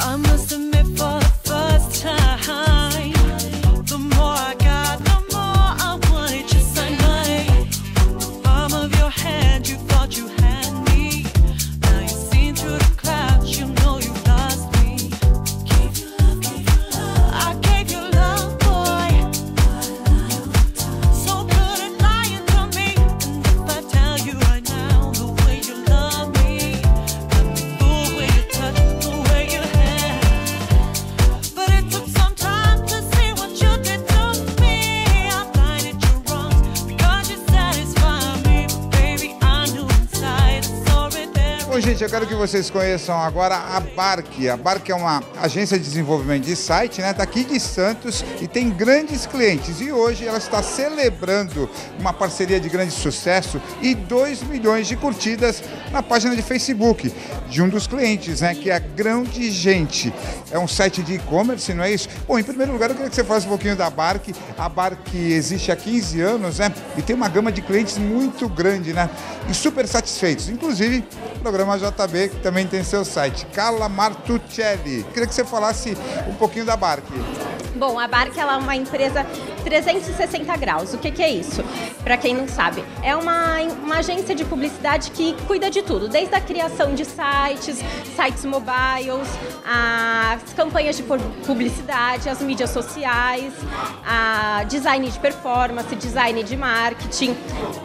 I Anlasın gente, eu quero que vocês conheçam agora a Bark. A Bark é uma agência de desenvolvimento de site, né? Está aqui de Santos e tem grandes clientes. E hoje ela está celebrando uma parceria de grande sucesso e 2 milhões de curtidas na página de Facebook de um dos clientes, né? Que é a Grão de Gente. É um site de e-commerce, não é isso? Bom, em primeiro lugar, eu queria que você falasse um pouquinho da Bark. A Bark existe há 15 anos, né? E tem uma gama de clientes muito grande, né? E super satisfeitos. Inclusive, o programa JB, que também tem seu site. Carla Martuccelli. Queria que você falasse um pouquinho da Bark. Bom, a Bark ela é uma empresa 360 graus. O que, que é isso? Para quem não sabe, é uma, uma agência de publicidade que cuida de tudo, desde a criação de sites, sites mobiles, as campanhas de pu- publicidade, as mídias sociais, a design de performance, design de marketing,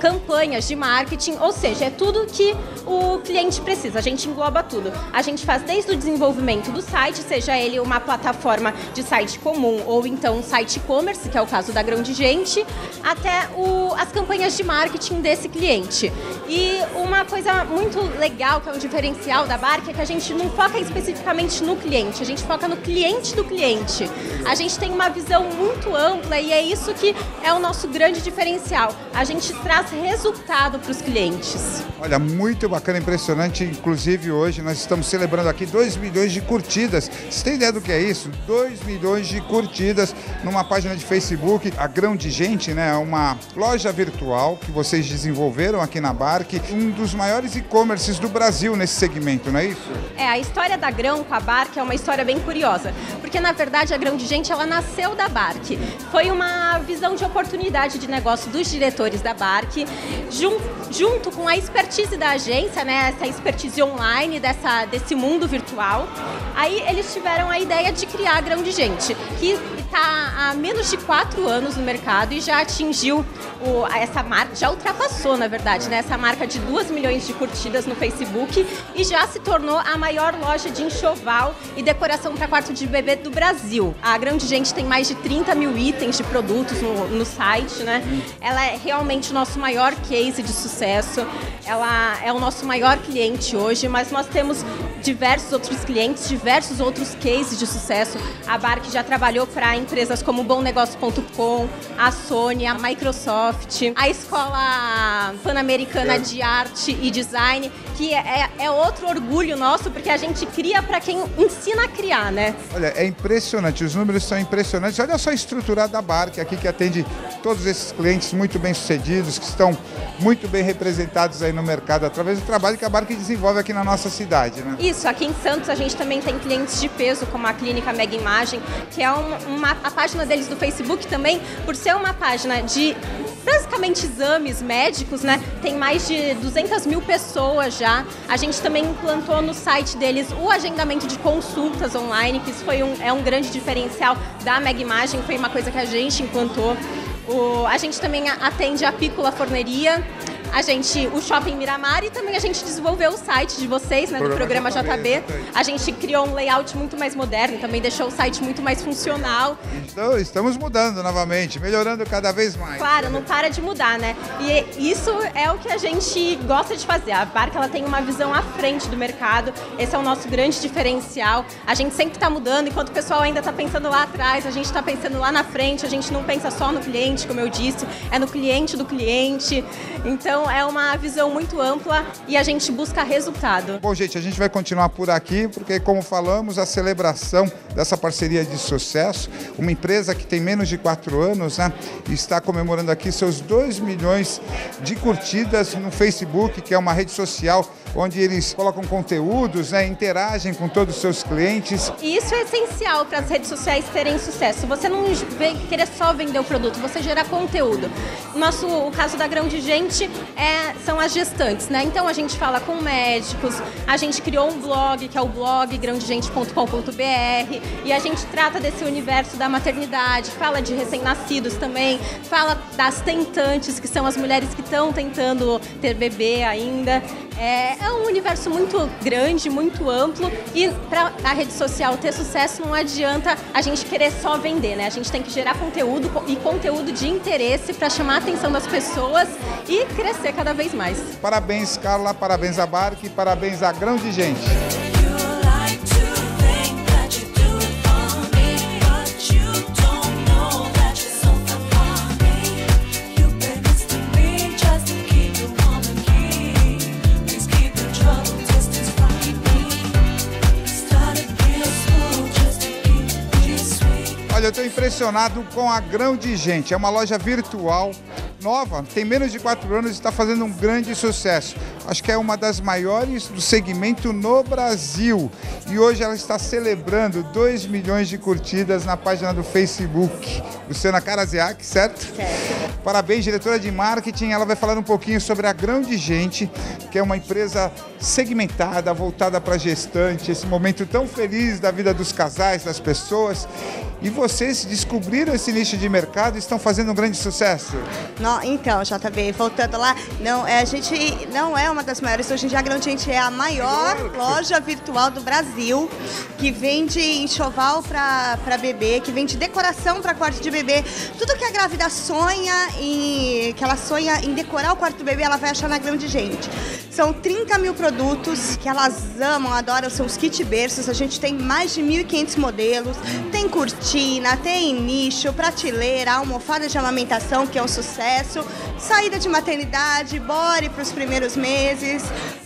campanhas de marketing, ou seja, é tudo que o cliente precisa. A gente engloba tudo. A gente faz desde o desenvolvimento do site, seja ele uma plataforma de site comum ou então um site e-commerce, que é o caso da Grão de Gente, até o- as campanhas de marketing desse cliente. E uma coisa muito legal, que é um diferencial da Bark, é que a gente não foca especificamente no cliente, a gente foca no cliente do cliente. A gente tem uma visão muito ampla e é isso que é o nosso grande diferencial. A gente traz resultado para os clientes. Olha, muito bacana, impressionante. Inclusive, hoje nós estamos celebrando aqui 2 milhões de curtidas. Você tem ideia do que é isso? 2 milhões de curtidas numa página de Facebook. A Grão de Gente, né? Uma loja virtual que vocês desenvolveram aqui na Bark. Um dos maiores e-commerces do Brasil nesse segmento, não é isso? É, a história da Grão com a Bark é uma história bem curiosa, porque na verdade a Grão de Gente ela nasceu da Bark. Foi uma visão de oportunidade de negócio dos diretores da Bark, jun- junto com a expertise da agência, né, essa expertise online dessa, desse mundo virtual. Aí eles tiveram a ideia de criar a Grão de Gente, que you. Está há menos de quatro anos no mercado e já atingiu o- essa marca, já ultrapassou, na verdade, né, essa marca de 2 milhões de curtidas no Facebook e já se tornou a maior loja de enxoval e decoração para quarto de bebê do Brasil. A Grande Gente tem mais de 30 mil itens de produtos no, no site, né? Ela é realmente o nosso maior case de sucesso. Ela é o nosso maior cliente hoje, mas nós temos diversos outros clientes, diversos outros cases de sucesso. A Bark já trabalhou para empresas como BomNegócio.com, a Sony, a Microsoft, a Escola Pan-Americana de Arte e Design, que é, é outro orgulho nosso, porque a gente cria para quem ensina a criar, né? Olha, é impressionante, os números são impressionantes. Olha só a estrutura da Bark aqui que atende todos esses clientes muito bem sucedidos, que estão muito bem representados aí no mercado através do trabalho que a Bark desenvolve aqui na nossa cidade, né? Isso, aqui em Santos a gente também tem clientes de peso, como a Clínica Mega Imagem, que é um- uma, a página deles do Facebook também, por ser uma página de basicamente exames médicos, né? Tem mais de 200 mil pessoas já. A gente também implantou no site deles o agendamento de consultas online, que isso foi um, é um grande diferencial da Mega Imagem, foi uma coisa que a gente implantou. O- a gente também atende a Pícola Forneria, a gente, o Shopping Miramar e também a gente desenvolveu o site de vocês, né, do Programa programa JB, JB. A gente criou um layout muito mais moderno, também deixou o site muito mais funcional. Então, estamos mudando novamente, melhorando cada vez mais. Claro, não para de mudar, né? E isso é o que a gente gosta de fazer. A Barca ela tem uma visão à frente do mercado. Esse é o nosso grande diferencial. A gente sempre está mudando, enquanto o pessoal ainda está pensando lá atrás, a gente está pensando lá na frente. A gente não pensa só no cliente, como eu disse, é no cliente do cliente. Então Então é uma visão muito ampla e a gente busca resultado. Bom, gente, a gente vai continuar por aqui, porque, como falamos, a celebração dessa parceria de sucesso, uma empresa que tem menos de quatro anos, né, está comemorando aqui seus 2 milhões de curtidas no Facebook, que é uma rede social onde eles colocam conteúdos, né, interagem com todos os seus clientes. E isso é essencial para as redes sociais terem sucesso. Você não vê- querer só vender o produto, você gerar conteúdo. Nosso, o caso da Grão de Gente é, são as gestantes, né? Então a gente fala com médicos, a gente criou um blog, que é o blog grãodegente.com.br, e a gente trata desse universo da maternidade, fala de recém-nascidos também, fala das tentantes, que são as mulheres que estão tentando ter bebê ainda. É, é um universo muito grande, muito amplo e para a rede social ter sucesso não adianta a gente querer só vender, né? A gente tem que gerar conteúdo co- e conteúdo de interesse para chamar a atenção das pessoas e crescer cada vez mais. Parabéns, Carla, parabéns a Barque, parabéns a Grão de Gente. Impressionado com a Grão de Gente. É uma loja virtual nova, tem menos de quatro anos e está fazendo um grande sucesso. Acho que é uma das maiores do segmento no Brasil. E hoje ela está celebrando 2 milhões de curtidas na página do Facebook. Luciana Karaziak, certo? Certo. Parabéns, diretora de marketing. Ela vai falar um pouquinho sobre a Grão de Gente, que é uma empresa segmentada, voltada para gestante, esse momento tão feliz da vida dos casais, das pessoas. E vocês descobriram esse nicho de mercado e estão fazendo um grande sucesso. Não, então, JB, voltando lá, não, é, a gente não é uma das maiores, hoje em dia a Grande Gente é a maior loja virtual do Brasil, que vende enxoval para bebê, que vende decoração para quarto de bebê. Tudo que a grávida sonha em, que ela sonha em decorar o quarto do bebê, ela vai achar na Grande Gente. São 30 mil produtos que elas amam, adoram, são os kit berços. A gente tem mais de 1.500 modelos. Tem cortina, tem nicho, prateleira, almofada de amamentação, que é um sucesso. Saída de maternidade, body para os primeiros meses.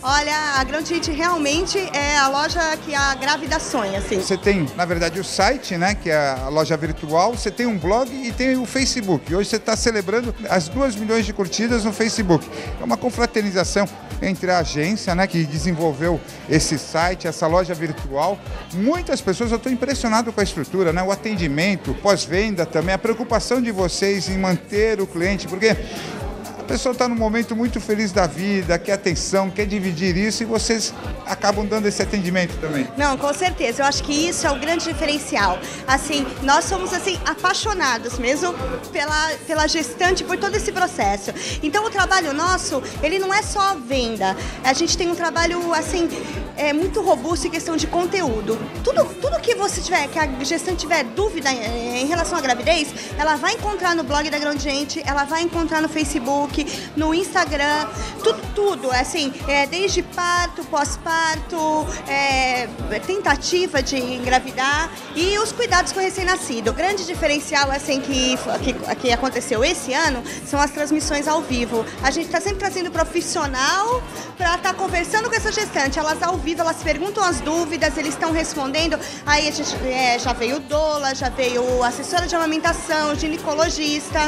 Olha, a Grande Gente realmente é a loja que a grávida sonha, assim. Você tem, na verdade, o site, né, que é a loja virtual, você tem um blog e tem o Facebook. Hoje você está celebrando as 2 milhões de curtidas no Facebook. É uma confraternização entre a agência, né, que desenvolveu esse site, essa loja virtual. Muitas pessoas, eu estou impressionado com a estrutura, né, o atendimento, pós-venda também, a preocupação de vocês em manter o cliente, porque pessoa está num momento muito feliz da vida, quer atenção, quer dividir isso e vocês acabam dando esse atendimento também. Não, com certeza. Eu acho que isso é o grande diferencial. Assim, nós somos assim apaixonados mesmo pela, pela gestante por todo esse processo. Então, o trabalho nosso, ele não é só venda. A gente tem um trabalho assim é muito robusto em questão de conteúdo. Tudo, tudo que você tiver, que a gestante tiver dúvida em, em relação à gravidez, ela vai encontrar no blog da Grande Gente, ela vai encontrar no Facebook, no Instagram, tudo, tudo, assim, é, desde parto, pós-parto, é, tentativa de engravidar e os cuidados com o recém-nascido. O grande diferencial, assim, que, que, que aconteceu esse ano são as transmissões ao vivo. A gente está sempre trazendo profissional para estar conversando com essa gestante. Elas ao vivo, elas perguntam as dúvidas, eles estão respondendo. Aí a gente é, já veio o doula, já veio assessora de amamentação, ginecologista.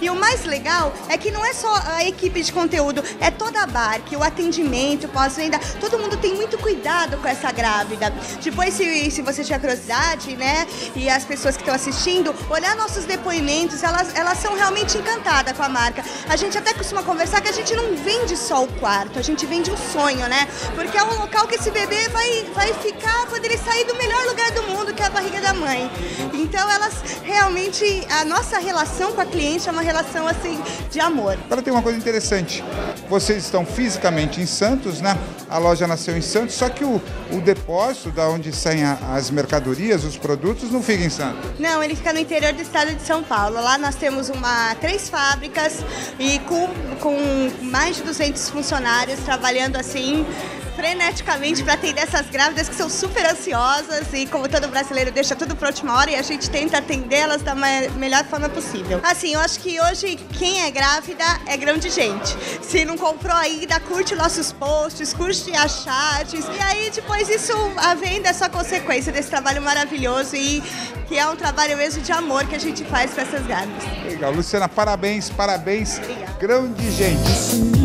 E o mais legal é que não é só a equipe de conteúdo, é toda a barque, o atendimento, pós-venda. Todo mundo tem muito cuidado com essa grávida. Depois, se, se você tiver curiosidade, né, e as pessoas que estão assistindo, olhar nossos depoimentos, elas, elas são realmente encantadas com a marca. A gente até costuma conversar que a gente não vende só o quarto, a gente vende um sonho, né? Porque é um local que esse bebê vai, vai ficar quando ele sair do melhor lugar do mundo, que é a barriga da mãe. Então, elas realmente, a nossa relação com a cliente é uma relação assim de amor. Agora tem uma coisa interessante. Vocês estão fisicamente em Santos, né? A loja nasceu em Santos, só que o, o depósito da onde saem a- as mercadorias, os produtos, não fica em Santos. Não, ele fica no interior do estado de São Paulo. Lá nós temos uma, três fábricas e com, com mais de 200 funcionários trabalhando assim freneticamente para atender essas grávidas que são super ansiosas e como todo brasileiro deixa tudo para última hora e a gente tenta atendê-las da me- melhor forma possível. Assim, eu acho que hoje quem é grávida é grande gente. Se não comprou ainda, curte nossos posts, curte as chats e aí depois isso a venda é só consequência desse trabalho maravilhoso e que é um trabalho mesmo de amor que a gente faz para essas grávidas. Legal. Luciana, parabéns, parabéns. Grão de gente.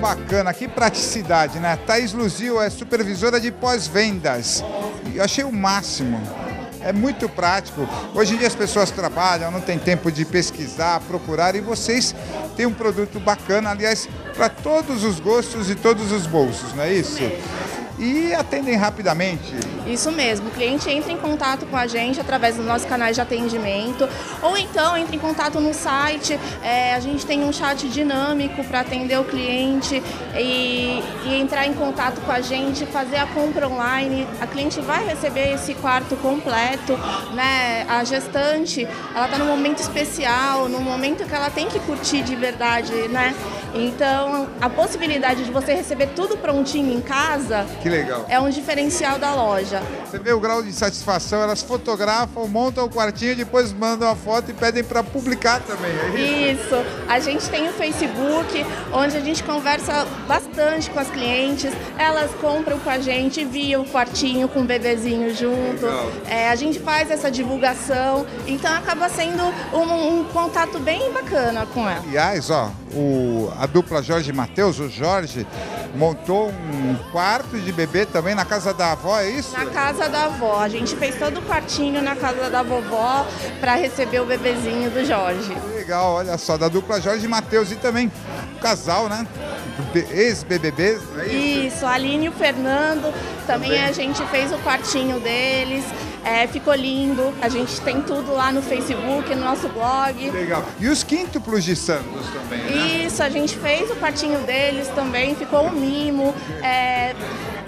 Bacana, que praticidade, né? Thaís Luzil é supervisora de pós-vendas. Eu achei o máximo. É muito prático. Hoje em dia as pessoas trabalham, não tem tempo de pesquisar, procurar, e vocês têm um produto bacana, aliás, para todos os gostos e todos os bolsos, não é isso? E atendem rapidamente. Isso mesmo, o cliente entra em contato com a gente através dos nossos canais de atendimento, ou então entra em contato no site, é, a gente tem um chat dinâmico para atender o cliente e, e entrar em contato com a gente, fazer a compra online. A cliente vai receber esse quarto completo, né? A gestante, ela está num momento especial, num momento que ela tem que curtir de verdade, né? Então, a possibilidade de você receber tudo prontinho em casa Que legal. é um diferencial da loja. Você vê o grau de satisfação, elas fotografam, montam o quartinho, depois mandam a foto e pedem para publicar também. é isso? Isso. A gente tem o Facebook, onde a gente conversa bastante com as clientes. Elas compram com a gente, via o quartinho com o bebezinho junto. É, a gente faz essa divulgação. Então acaba sendo um, um contato bem bacana com ela. Aliás, ó, o, a dupla Jorge e Matheus, o Jorge, montou um quarto de bebê também na casa da avó, é isso? Na casa da avó. A gente fez todo o quartinho na casa da vovó para receber o bebezinho do Jorge. Legal, olha só, da dupla Jorge Matheus e também o casal, né? Ex-BBBs, não é isso? Isso, a Aline e o Fernando, também Também. a gente fez o quartinho deles, é, ficou lindo. A gente tem tudo lá no Facebook, no nosso blog. Legal. E os quíntuplos de Santos também, né? Isso, a gente fez o quartinho deles também, ficou um mimo, é,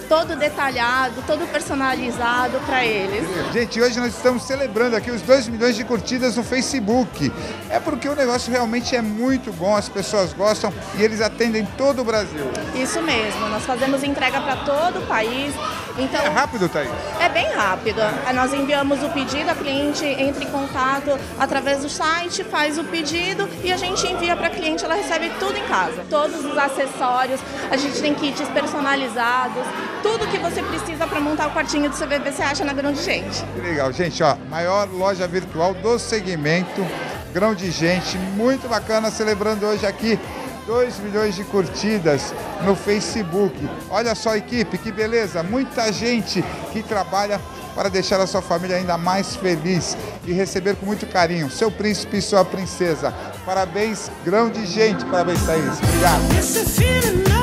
todo detalhado, todo personalizado para eles. Gente, hoje nós estamos celebrando aqui os 2 milhões de curtidas no Facebook. É porque o negócio realmente é muito bom, as pessoas gostam e eles atendem todo o Brasil. Isso mesmo, nós fazemos entrega para todo o país. Então, É rápido, Thaís? É bem rápido. Nós enviamos o pedido, a cliente entra em contato através do site, faz o pedido e a gente envia para a cliente, ela recebe tudo em casa. Todos os acessórios, a gente tem kits personalizados, tudo que você precisa para montar o quartinho do seu bebê você acha na Grande Gente. Que legal, gente, ó, maior loja virtual do segmento, grão de gente, muito bacana, celebrando hoje aqui 2 milhões de curtidas no Facebook. Olha só, equipe, que beleza, muita gente que trabalha para deixar a sua família ainda mais feliz e receber com muito carinho seu príncipe e sua princesa. Parabéns, grão de gente, parabéns, Thaís. Obrigado.